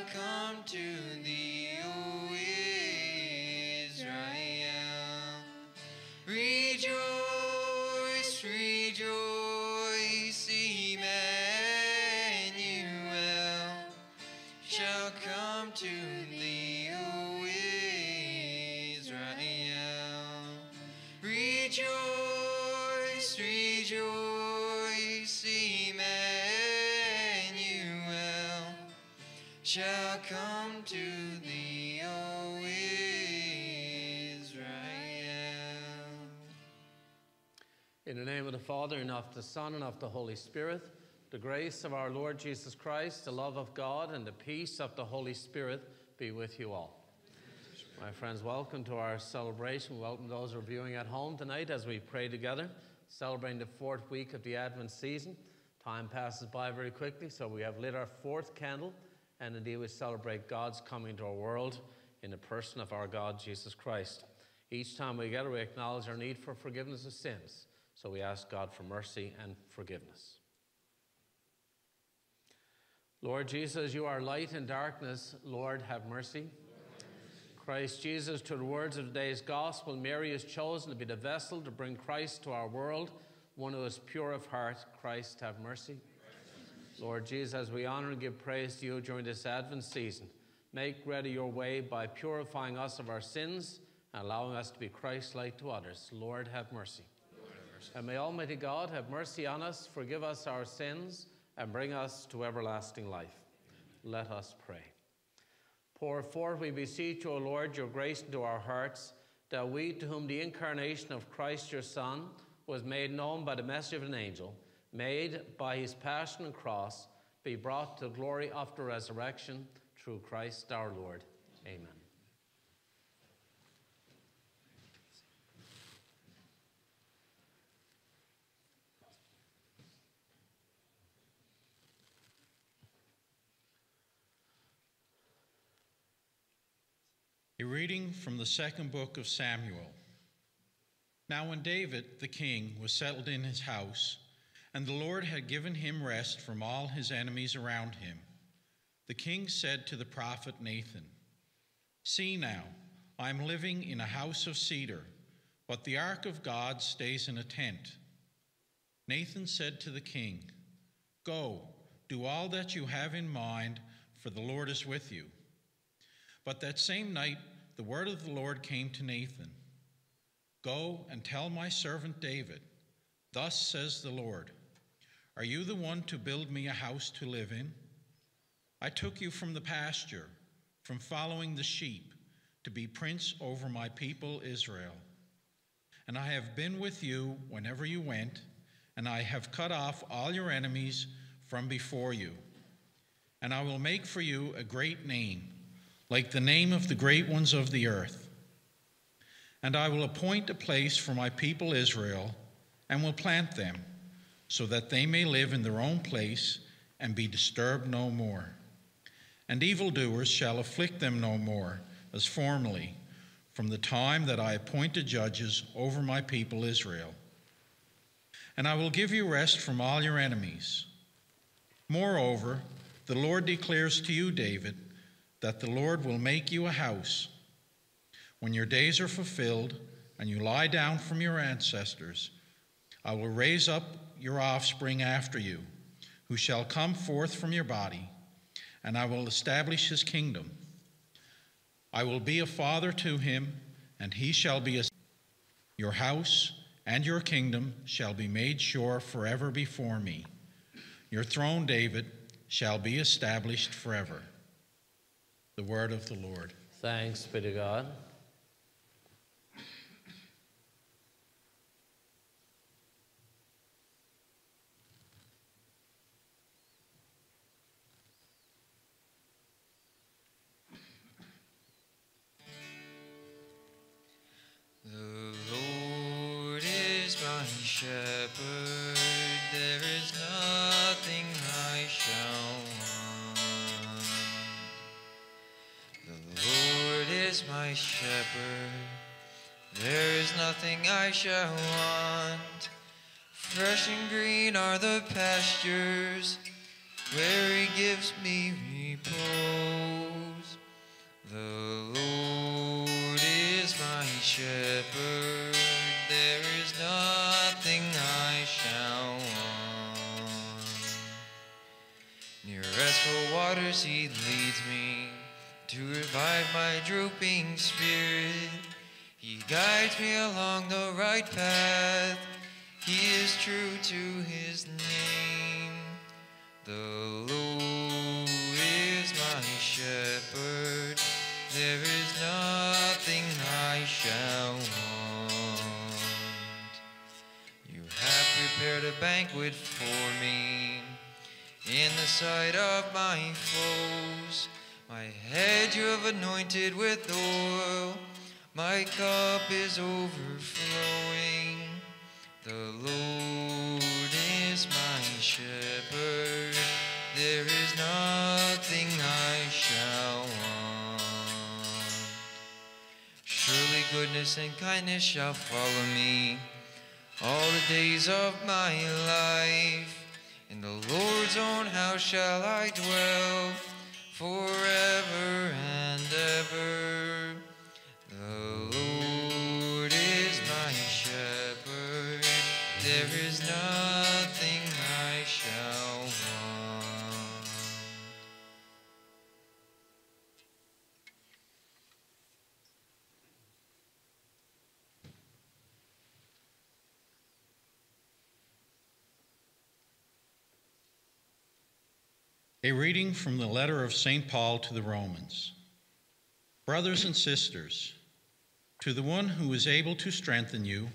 shall come to thee, to thee, O Israel. In the name of the Father, and of the Son, and of the Holy Spirit, the grace of our Lord Jesus Christ, the love of God, and the peace of the Holy Spirit be with you all. My friends, welcome to our celebration. Welcome those who are viewing at home tonight as we pray together, celebrating the fourth week of the Advent season. Time passes by very quickly, so we have lit our fourth candle, and indeed we celebrate God's coming to our world in the person of our God, Jesus Christ. Each time we gather, we acknowledge our need for forgiveness of sins. So we ask God for mercy and forgiveness. Lord Jesus, you are light in darkness. Lord, have mercy. Christ Jesus, to the words of today's gospel, Mary is chosen to be the vessel to bring Christ to our world, one who is pure of heart. Christ, have mercy. Lord Jesus, as we honor and give praise to you during this Advent season, make ready your way by purifying us of our sins and allowing us to be Christ like to others. Lord, have mercy. And may Almighty God have mercy on us, forgive us our sins, and bring us to everlasting life. Let us pray. Pour forth, we beseech, O Lord, your grace into our hearts, that we, to whom the incarnation of Christ your Son was made known by the message of an angel, made by his passion and cross, be brought to glory after resurrection through Christ our Lord. Amen. A reading from the second book of Samuel. Now, when David the king was settled in his house, and the Lord had given him rest from all his enemies around him, the king said to the prophet Nathan, See now, I am living in a house of cedar, but the ark of God stays in a tent. Nathan said to the king, Go, do all that you have in mind, for the Lord is with you. But that same night, the word of the Lord came to Nathan Go and tell my servant David, Thus says the Lord, Are you the one to build me a house to live in? I took you from the pasture, from following the sheep, to be prince over my people Israel. And I have been with you whenever you went, and I have cut off all your enemies from before you. And I will make for you a great name like the name of the great ones of the earth. And I will appoint a place for my people Israel, and will plant them, so that they may live in their own place and be disturbed no more. And evildoers shall afflict them no more, as formerly, from the time that I appointed judges over my people Israel. And I will give you rest from all your enemies. Moreover, the Lord declares to you, David, that the Lord will make you a house. When your days are fulfilled and you lie down from your ancestors, I will raise up your offspring after you, who shall come forth from your body, and I will establish his kingdom. I will be a father to him, and he shall be a your house and your kingdom shall be made sure forever before me. Your throne, David, shall be established forever. The word of the Lord. Thanks be to God. Shepherd, there is nothing I shall want. The Lord is my shepherd, there is nothing I shall want. Fresh and green are the pastures where he gives me repose. The Lord is my shepherd, Near restful waters he leads me to revive my drooping spirit. He guides me along the right path, he is true to his name. The Lord is my shepherd, there is nothing I shall want. You have prepared a banquet for me in the sight of my foes. My head you have anointed with oil, my cup is overflowing. The Lord is my shepherd, there is nothing I shall want. Surely goodness and kindness shall follow me all the days of my life. In the Lord's own house shall I dwell forever and ever. A reading from the letter of St. Paul to the Romans. Brothers and sisters, to the one who is able to strengthen you,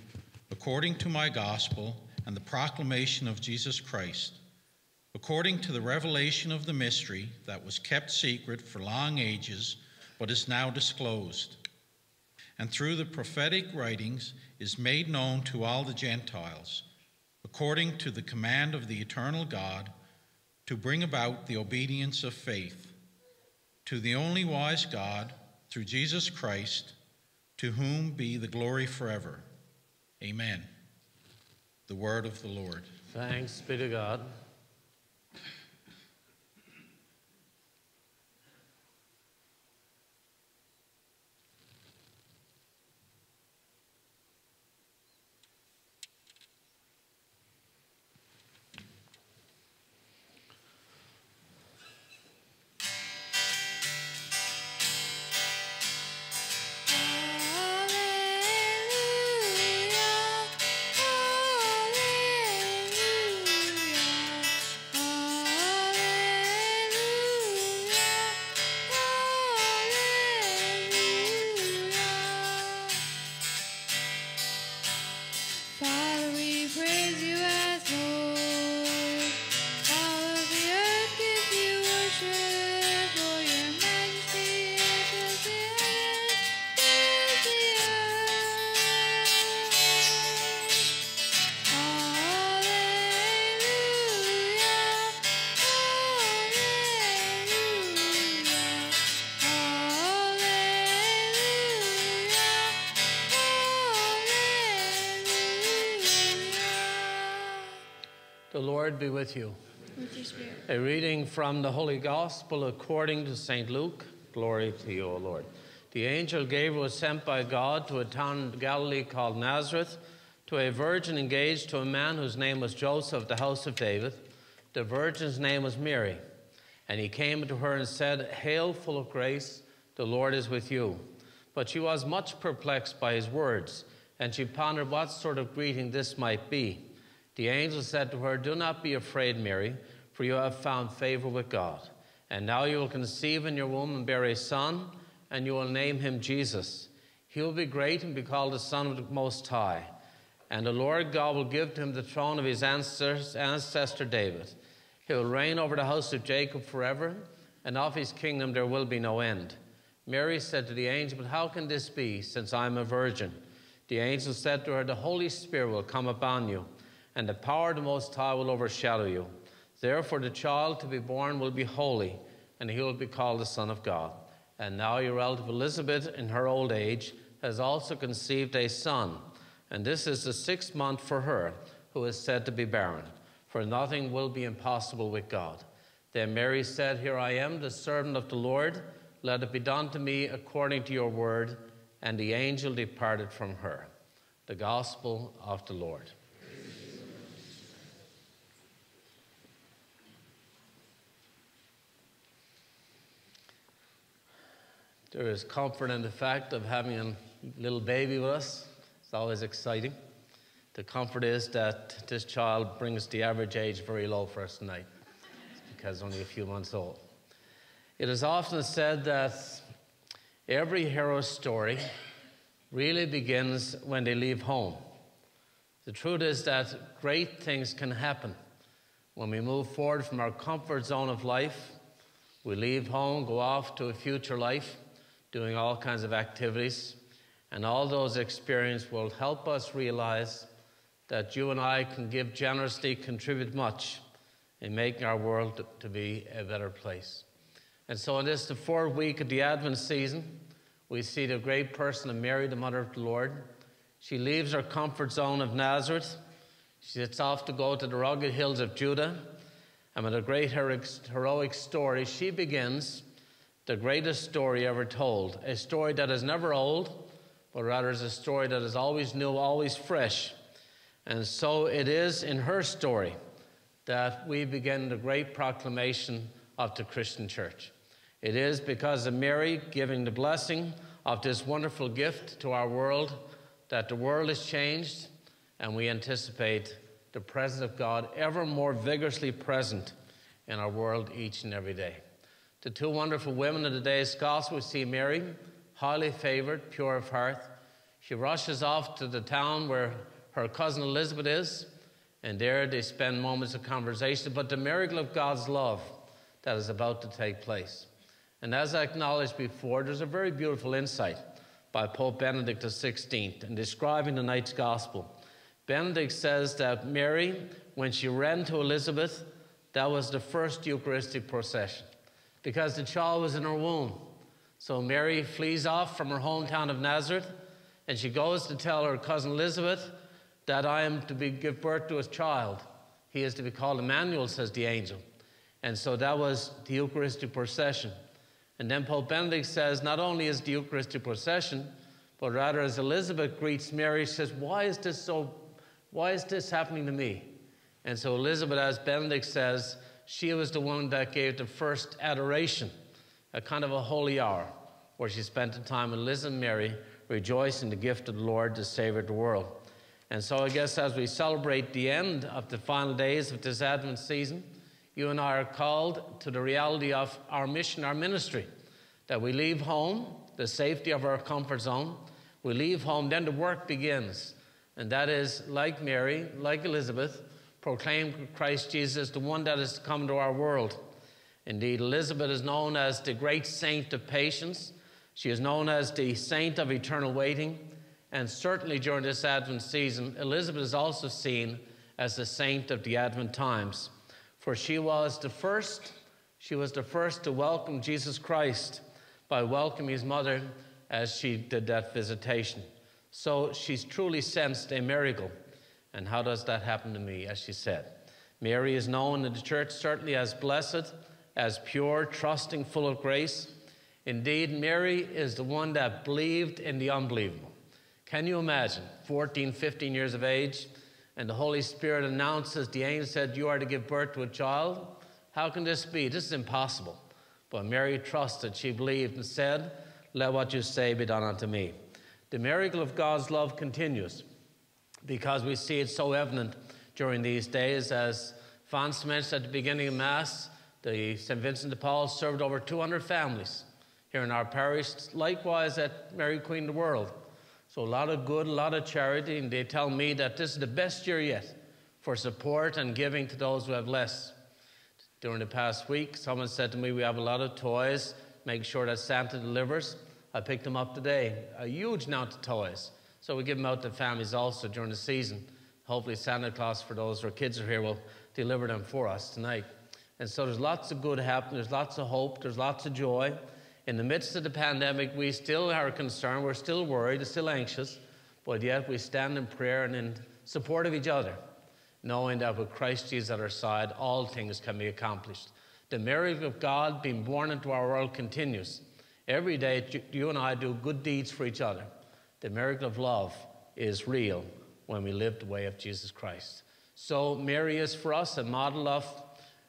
according to my gospel and the proclamation of Jesus Christ, according to the revelation of the mystery that was kept secret for long ages, but is now disclosed, and through the prophetic writings is made known to all the Gentiles, according to the command of the eternal God to bring about the obedience of faith to the only wise God through Jesus Christ, to whom be the glory forever. Amen. The word of the Lord. Thanks be to God. The Lord be with you. With your spirit. A reading from the Holy Gospel according to St. Luke. Glory to you, O Lord. The angel Gabriel was sent by God to a town in Galilee called Nazareth to a virgin engaged to a man whose name was Joseph of the house of David. The virgin's name was Mary. And he came to her and said, Hail, full of grace, the Lord is with you. But she was much perplexed by his words and she pondered what sort of greeting this might be. The angel said to her, Do not be afraid, Mary, for you have found favor with God. And now you will conceive in your womb and bear a son, and you will name him Jesus. He will be great and be called the Son of the Most High. And the Lord God will give to him the throne of his ancestor, ancestor David. He will reign over the house of Jacob forever, and of his kingdom there will be no end. Mary said to the angel, But how can this be, since I am a virgin? The angel said to her, The Holy Spirit will come upon you, and the power of the Most High will overshadow you. Therefore, the child to be born will be holy, and he will be called the Son of God. And now your relative Elizabeth, in her old age, has also conceived a son, and this is the sixth month for her, who is said to be barren, for nothing will be impossible with God. Then Mary said, Here I am, the servant of the Lord. Let it be done to me according to your word. And the angel departed from her. The gospel of the Lord. There is comfort in the fact of having a little baby with us. It's always exciting. The comfort is that this child brings the average age very low for us tonight because only a few months old. It is often said that every hero's story really begins when they leave home. The truth is that great things can happen when we move forward from our comfort zone of life. We leave home, go off to a future life, doing all kinds of activities, and all those experiences will help us realize that you and I can give generously, contribute much in making our world to be a better place. And so, in this, the fourth week of the Advent season, we see the great person of Mary, the Mother of the Lord. She leaves her comfort zone of Nazareth. She sets off to go to the rugged hills of Judah. And with a great heroic story, she begins the greatest story ever told. A story that is never old, but rather is a story that is always new, always fresh. And so it is in her story that we begin the great proclamation of the Christian church. It is because of Mary giving the blessing of this wonderful gift to our world that the world is changed and we anticipate the presence of God ever more vigorously present in our world each and every day. The two wonderful women of the day's gospel see Mary, highly favored, pure of heart. She rushes off to the town where her cousin Elizabeth is, and there they spend moments of conversation. But the miracle of God's love that is about to take place. And as I acknowledged before, there's a very beautiful insight by Pope Benedict XVI in describing the night's gospel. Benedict says that Mary, when she ran to Elizabeth, that was the first Eucharistic procession because the child was in her womb. So Mary flees off from her hometown of Nazareth and she goes to tell her cousin Elizabeth that I am to be, give birth to a child. He is to be called Emmanuel, says the angel. And so that was the Eucharistic procession. And then Pope Benedict says not only is the Eucharistic procession, but rather as Elizabeth greets Mary, she says, Why is this so why is this happening to me? And so Elizabeth, as Benedict says, she was the one that gave the first adoration, a kind of a holy hour, where she spent the time with Liz and Mary, rejoicing the gift of the Lord, Savior of the world. And so I guess as we celebrate the end of the final days of this Advent season, you and I are called to the reality of our mission, our ministry, that we leave home, the safety of our comfort zone. We leave home, then the work begins. And that is, like Mary, like Elizabeth, proclaim Christ Jesus, the one that is to come to our world. Indeed, Elizabeth is known as the great saint of patience. She is known as the saint of eternal waiting. And certainly during this Advent season, Elizabeth is also seen as the saint of the Advent times for she was the first she was the first to welcome Jesus Christ by welcoming his mother as she did that visitation. So she's truly sensed a miracle. And how does that happen to me, as she said? Mary is known in the church certainly as blessed, as pure, trusting, full of grace. Indeed, Mary is the one that believed in the unbelievable. Can you imagine, 14, 15 years of age, and the Holy Spirit announces, the angel said, You are to give birth to a child. How can this be? This is impossible. But Mary trusted, she believed, and said, Let what you say be done unto me. The miracle of God's love continues because we see it so evident during these days. As Vance mentioned at the beginning of Mass, the St. Vincent de Paul served over 200 families here in our parish, likewise at Mary Queen of the World. So a lot of good, a lot of charity, and they tell me that this is the best year yet for support and giving to those who have less. During the past week, someone said to me, We have a lot of toys, make sure that Santa delivers. I picked them up today, a huge amount of toys. So we give them out to families also during the season. Hopefully, Santa Claus, for those who kids are here, will deliver them for us tonight. And so there's lots of good happening, there's lots of hope, there's lots of joy. In the midst of the pandemic, we still are concerned, we're still worried, we're still anxious, but yet we stand in prayer and in support of each other, knowing that with Christ Jesus at our side, all things can be accomplished. The miracle of God being born into our world continues. Every day, you and I do good deeds for each other. The miracle of love is real when we live the way of Jesus Christ. So, Mary is for us a model of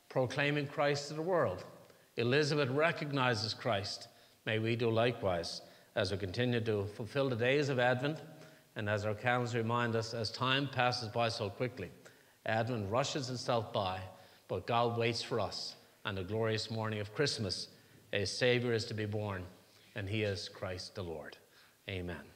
proclaiming Christ to the world. Elizabeth recognizes Christ. May we do likewise as we continue to fulfill the days of Advent and as our calendars remind us, as time passes by so quickly. Advent rushes itself by, but God waits for us on the glorious morning of Christmas. A Savior is to be born, and He is Christ the Lord. Amen.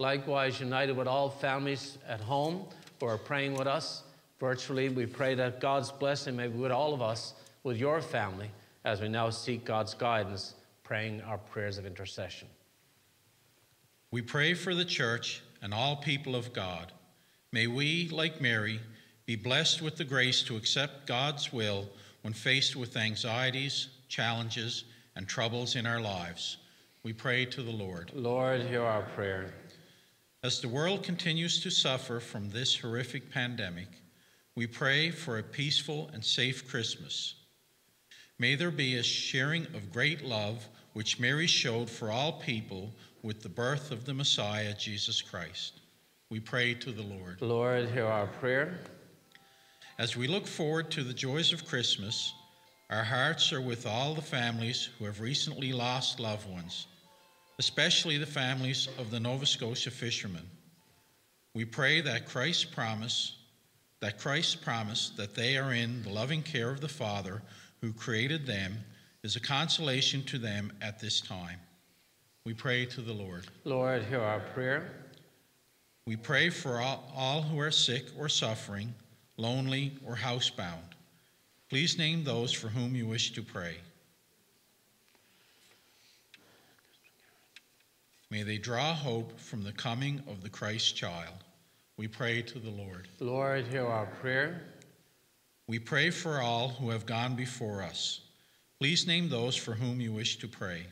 likewise united with all families at home who are praying with us virtually. We pray that God's blessing may be with all of us, with your family, as we now seek God's guidance, praying our prayers of intercession. We pray for the church and all people of God. May we, like Mary, be blessed with the grace to accept God's will when faced with anxieties, challenges, and troubles in our lives. We pray to the Lord. Lord, hear our prayer. As the world continues to suffer from this horrific pandemic, we pray for a peaceful and safe Christmas. May there be a sharing of great love which Mary showed for all people with the birth of the Messiah, Jesus Christ. We pray to the Lord. Lord, hear our prayer. As we look forward to the joys of Christmas, our hearts are with all the families who have recently lost loved ones, especially the families of the Nova Scotia fishermen. We pray that Christ's promise that Christ's promise that they are in the loving care of the Father who created them is a consolation to them at this time. We pray to the Lord. Lord, hear our prayer. We pray for all, all who are sick or suffering, lonely or housebound. Please name those for whom you wish to pray. May they draw hope from the coming of the Christ child. We pray to the Lord. Lord, hear our prayer. We pray for all who have gone before us. Please name those for whom you wish to pray.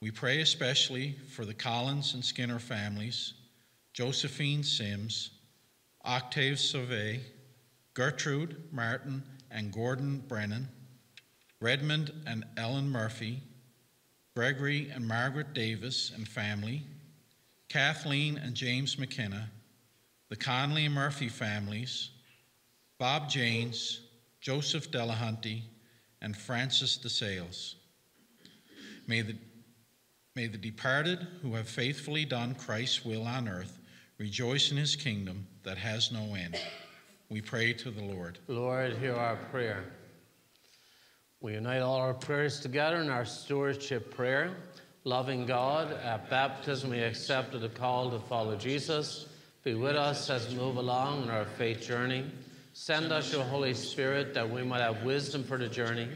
We pray especially for the Collins and Skinner families, Josephine Sims, Octave Sauvé, Gertrude Martin and Gordon Brennan, Redmond and Ellen Murphy, Gregory and Margaret Davis and family, Kathleen and James McKenna, the Conley and Murphy families, Bob Janes, Joseph Delahunty, and Francis DeSales. May the, may the departed who have faithfully done Christ's will on earth rejoice in his kingdom that has no end. We pray to the Lord. Lord, hear our prayer. We unite all our prayers together in our stewardship prayer. Loving God, at baptism we accepted a call to follow Jesus. Be with us as we move along in our faith journey. Send us your Holy Spirit that we might have wisdom for the journey.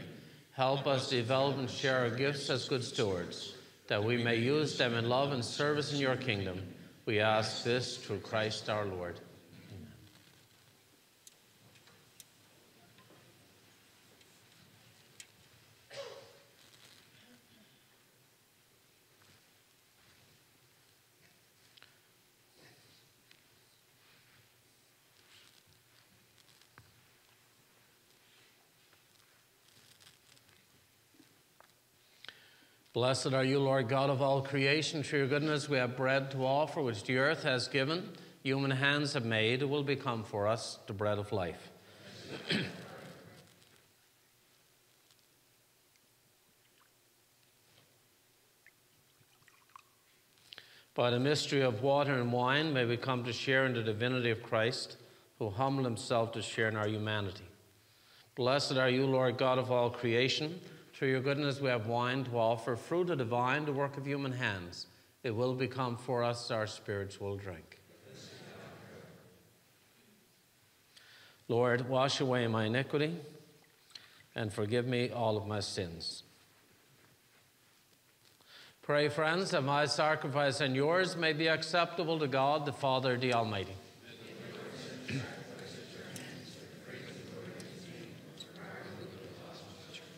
Help us develop and share our gifts as good stewards, that we may use them in love and service in your kingdom. We ask this through Christ our Lord. Blessed are you, Lord God of all creation. Through your goodness, we have bread to offer, which the earth has given, human hands have made. It will become for us the bread of life. By the mystery of water and wine, may we come to share in the divinity of Christ, who humbled himself to share in our humanity. Blessed are you, Lord God of all creation. Through your goodness, we have wine to offer, fruit of the vine, the work of human hands. It will become for us our spiritual drink. Lord, wash away my iniquity and forgive me all of my sins. Pray, friends, that my sacrifice and yours may be acceptable to God, the Father, the Almighty.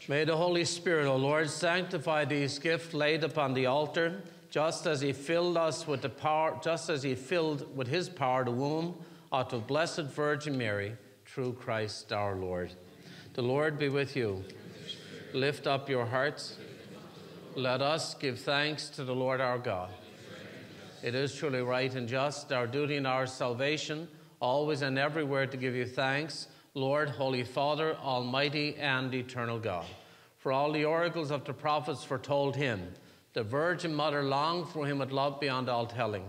May the Holy Spirit, O Lord, sanctify these gifts laid upon the altar, just as He filled us with the power, just as He filled with His power the womb of the Blessed Virgin Mary, through Christ our Lord. The Lord be with you. Lift up your hearts. Let us give thanks to the Lord our God. It is truly right and just, our duty and our salvation, always and everywhere to give you thanks, Lord, Holy Father, Almighty and Eternal God. For all the oracles of the prophets foretold him. The Virgin Mother longed for him with love beyond all telling.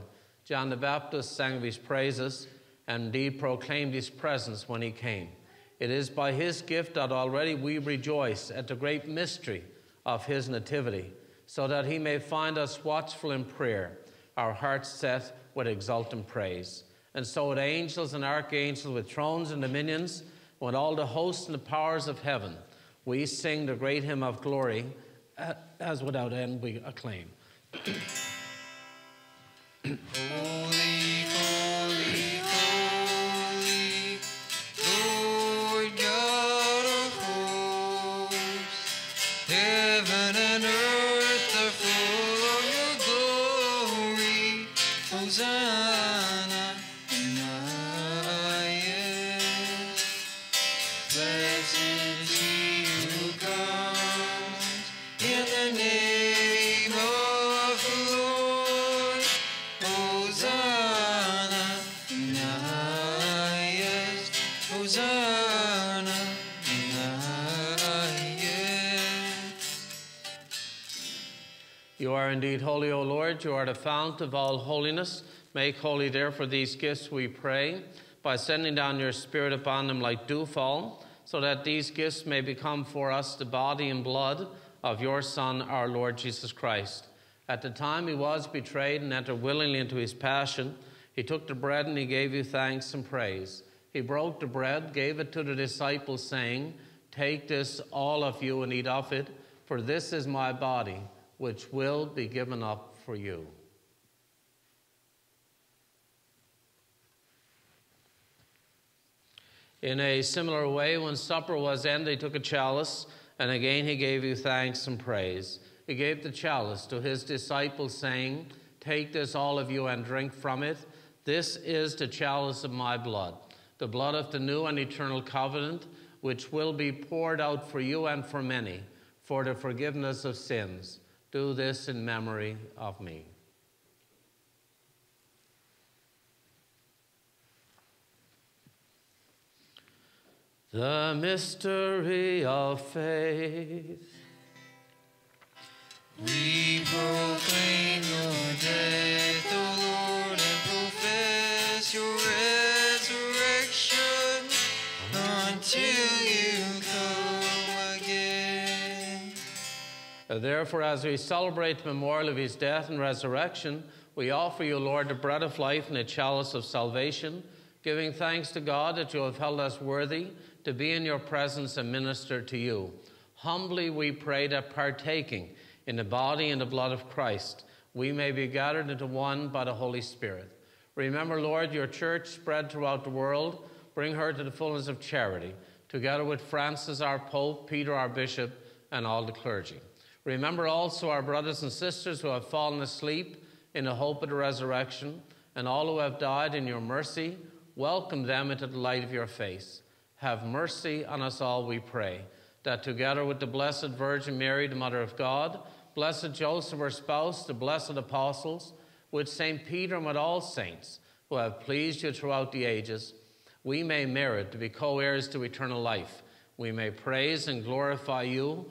John the Baptist sang of his praises, and indeed proclaimed his presence when he came. It is by his gift that already we rejoice at the great mystery of his nativity, so that he may find us watchful in prayer, our hearts set with exultant praise. And so with angels and archangels, with thrones and dominions, with all the hosts and the powers of heaven, we sing the great hymn of glory, as without end we acclaim. indeed holy, O Lord. You are the fount of all holiness. Make holy, therefore, these gifts, we pray, by sending down your Spirit upon them like dewfall, so that these gifts may become for us the body and blood of your Son, our Lord Jesus Christ. At the time he was betrayed and entered willingly into his passion, he took the bread and he gave you thanks and praise. He broke the bread, gave it to the disciples, saying, Take this, all of you, and eat of it, for this is my body, which will be given up for you. In a similar way, when supper was ended, he took a chalice, and again he gave you thanks and praise. He gave the chalice to his disciples, saying, Take this, all of you, and drink from it. This is the chalice of my blood, the blood of the new and eternal covenant, which will be poured out for you and for many for the forgiveness of sins. Do this in memory of me. The mystery of faith. We proclaim your death, O Lord, and profess your resurrection until Uh, therefore, as we celebrate the memorial of his death and resurrection, we offer you, Lord, the bread of life and the chalice of salvation, giving thanks to God that you have held us worthy to be in your presence and minister to you. Humbly we pray that partaking in the body and the blood of Christ, we may be gathered into one by the Holy Spirit. Remember, Lord, your church spread throughout the world. Bring her to the fullness of charity, together with Francis, our Pope, Peter, our Bishop, and all the clergy. Remember also our brothers and sisters who have fallen asleep in the hope of the resurrection, and all who have died in your mercy. Welcome them into the light of your face. Have mercy on us all, we pray, that together with the Blessed Virgin Mary, the Mother of God, Blessed Joseph, our spouse, the blessed apostles, with St. Peter and with all saints who have pleased you throughout the ages, we may merit to be co heirs to eternal life. We may praise and glorify you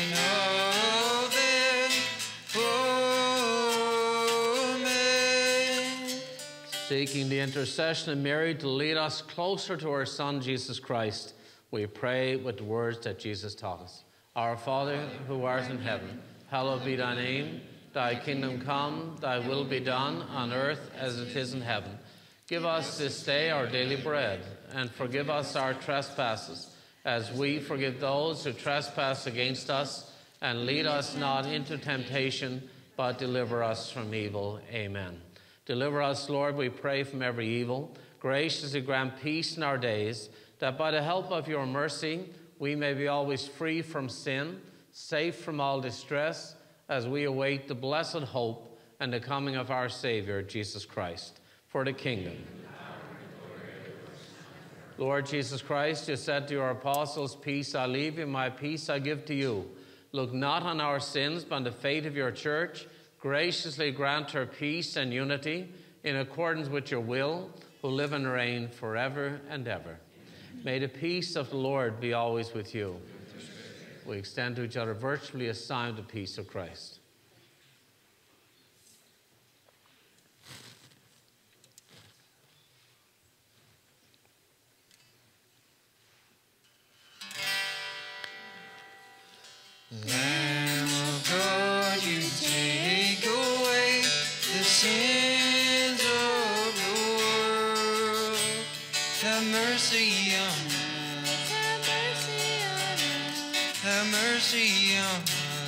Seeking the intercession of Mary to lead us closer to our Son, Jesus Christ, we pray with the words that Jesus taught us. Our Father, who art in heaven, hallowed be thy name. Thy kingdom come, thy will be done on earth as it is in heaven. Give us this day our daily bread, and forgive us our trespasses, as we forgive those who trespass against us. And lead us not into temptation, but deliver us from evil. Amen. Deliver us, Lord, we pray, from every evil. Graciously grant peace in our days, that by the help of your mercy we may be always free from sin, safe from all distress, as we await the blessed hope and the coming of our Savior, Jesus Christ, for the kingdom. Lord Jesus Christ, you said to your apostles, Peace I leave you, my peace I give to you. Look not on our sins, but on the fate of your church. Graciously grant her peace and unity in accordance with your will, who live and reign forever and ever. May the peace of the Lord be always with you. We extend to each other virtually a sign of the peace of Christ. Lamb mercy on us. Have mercy on us. Have mercy on Have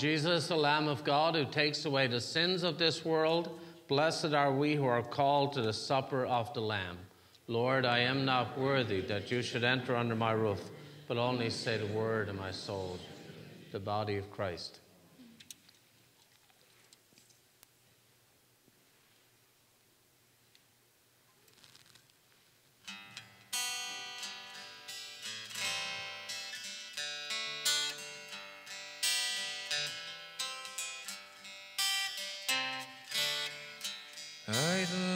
Jesus, the Lamb of God, who takes away the sins of this world. Blessed are we who are called to the supper of the Lamb. Lord, I am not worthy that you should enter under my roof, but only say the word, and my soul, the body of Christ. I,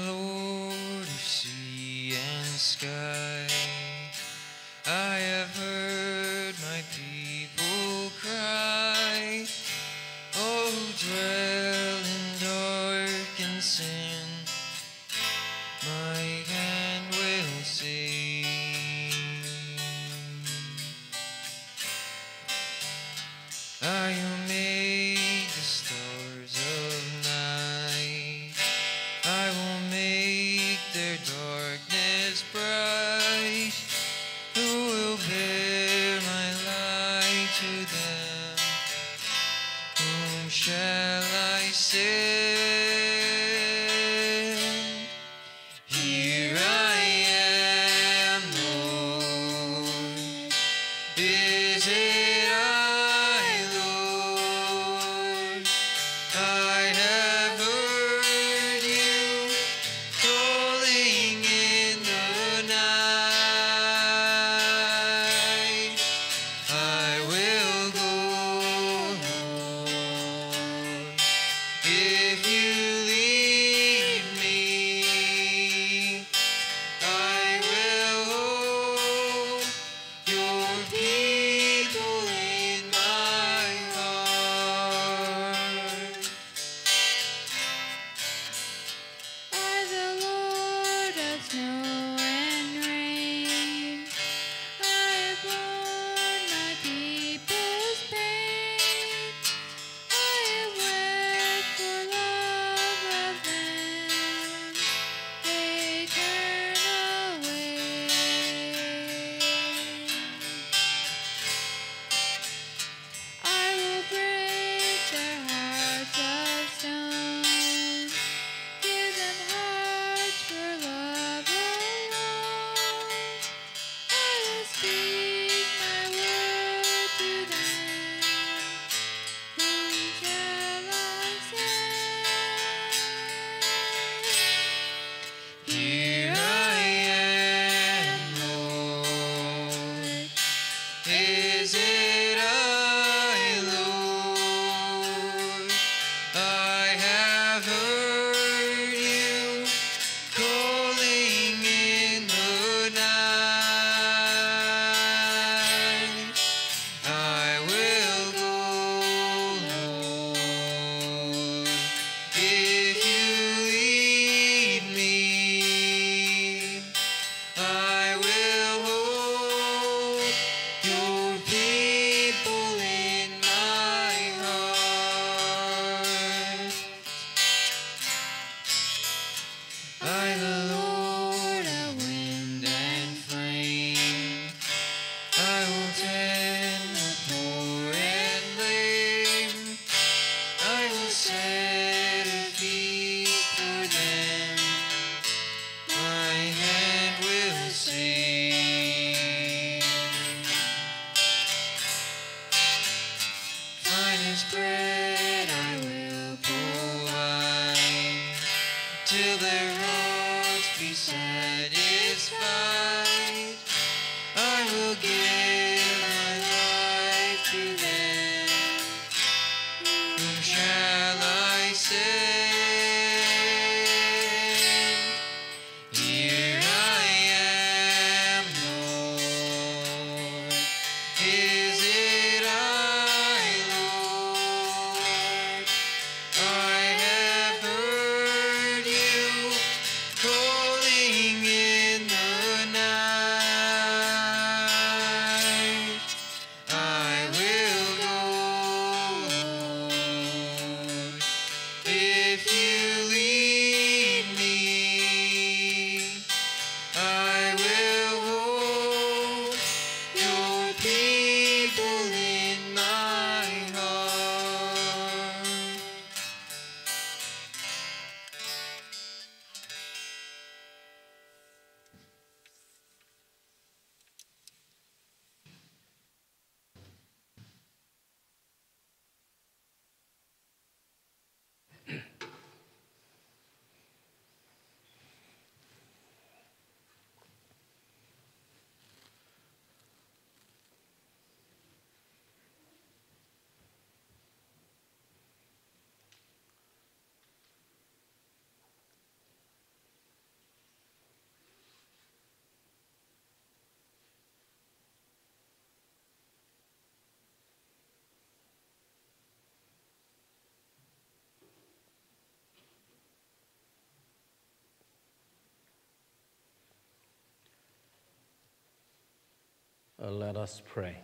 Uh, let us pray.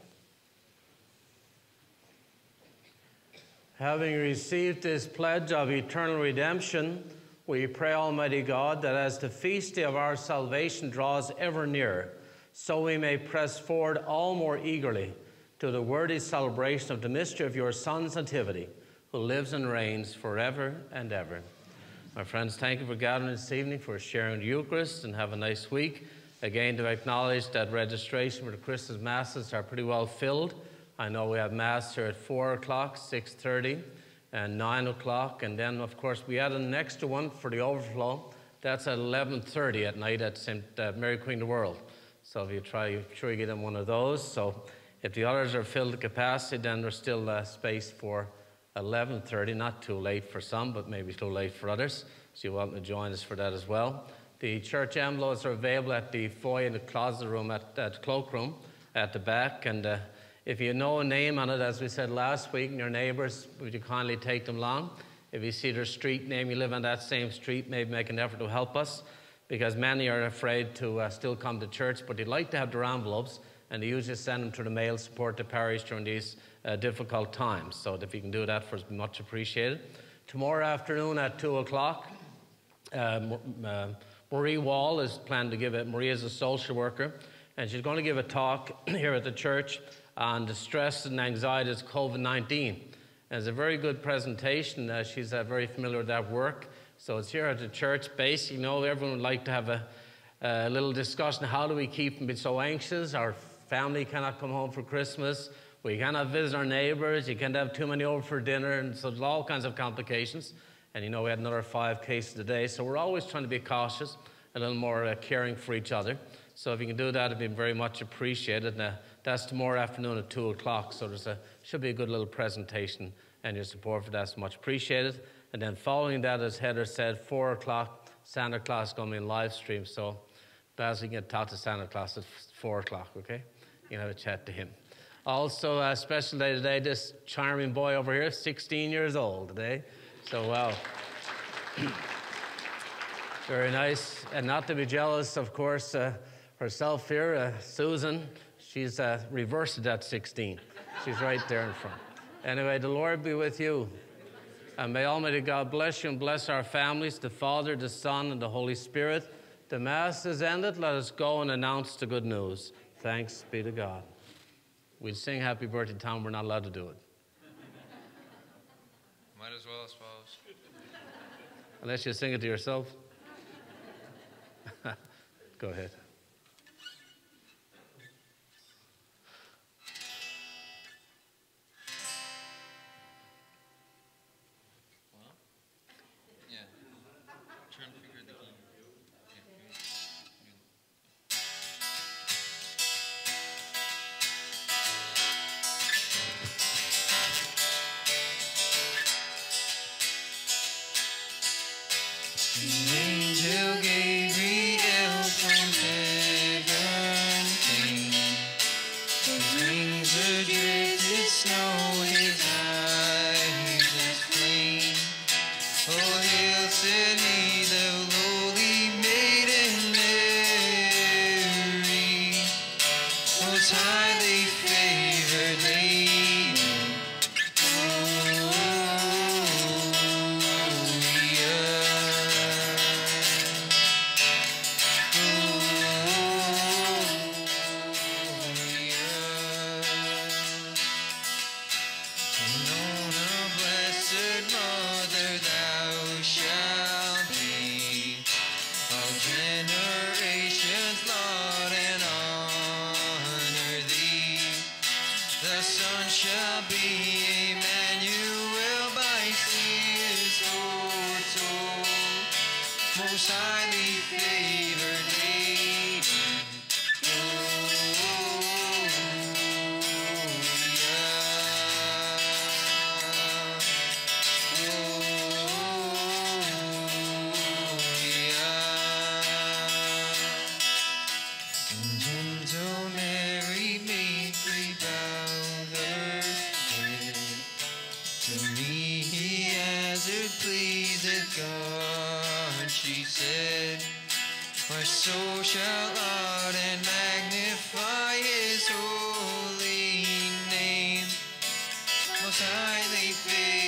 Having received this pledge of eternal redemption, we pray, Almighty God, that as the feast day of our salvation draws ever nearer, so we may press forward all more eagerly to the worthy celebration of the mystery of your Son's nativity, who lives and reigns forever and ever. My friends, thank you for gathering this evening, for sharing the Eucharist, and have a nice week. Again, to acknowledge that registration for the Christmas Masses are pretty well filled. I know we have Mass here at 4 o'clock, 6.30, and 9 o'clock. And then, of course, we added an extra one for the overflow. That's at 11.30 at night at St. Uh, Mary Queen of the World. So if you try, you sure you get in one of those. So if the others are filled to capacity, then there's still uh, space for 11.30. Not too late for some, but maybe too late for others. So you're welcome to join us for that as well. The church envelopes are available at the foyer in the closet room, at, at cloakroom at the back. And uh, if you know a name on it, as we said last week, and your neighbours, would you kindly take them along? If you see their street name, you live on that same street, maybe make an effort to help us, because many are afraid to uh, still come to church, but they'd like to have their envelopes, and they usually send them to the mail, support the parish during these uh, difficult times. So if you can do that for us, much appreciated. Tomorrow afternoon at 2 o'clock, uh, uh, Marie Wall is planned to give it. Marie is a social worker, and she's going to give a talk here at the church on the stress and anxiety of COVID 19. It's a very good presentation. Uh, she's uh, very familiar with that work. So it's here at the church base. You know, everyone would like to have a, a little discussion. How do we keep from being so anxious? Our family cannot come home for Christmas. We cannot visit our neighbors. You can't have too many over for dinner. And so all kinds of complications. And you know, we had another five cases today. So we're always trying to be cautious, a little more uh, caring for each other. So if you can do that, it'd be very much appreciated. And, uh, that's tomorrow afternoon at 2 o'clock. So there's a, should be a good little presentation, and your support for that's much appreciated. And then following that, as Heather said, 4 o'clock, Santa Claus is going to be in live stream. So Baz, you can talk to Santa Claus at 4 o'clock, okay? You can have a chat to him. Also, a special day today, this charming boy over here, 16 years old today. So, wow. Very nice. And not to be jealous, of course, uh, herself here, uh, Susan, she's uh, reversed at 16. She's right there in front. Anyway, the Lord be with you. And may Almighty God bless you and bless our families, the Father, the Son, and the Holy Spirit. The Mass is ended. Let us go and announce the good news. Thanks be to God. We'd sing Happy Birthday, Tom. We're not allowed to do it. Might as well, I suppose. Unless you sing it to yourself. Go ahead. Oh, Hill City, she said, My soul shall laud and magnify his holy name, most highly favored.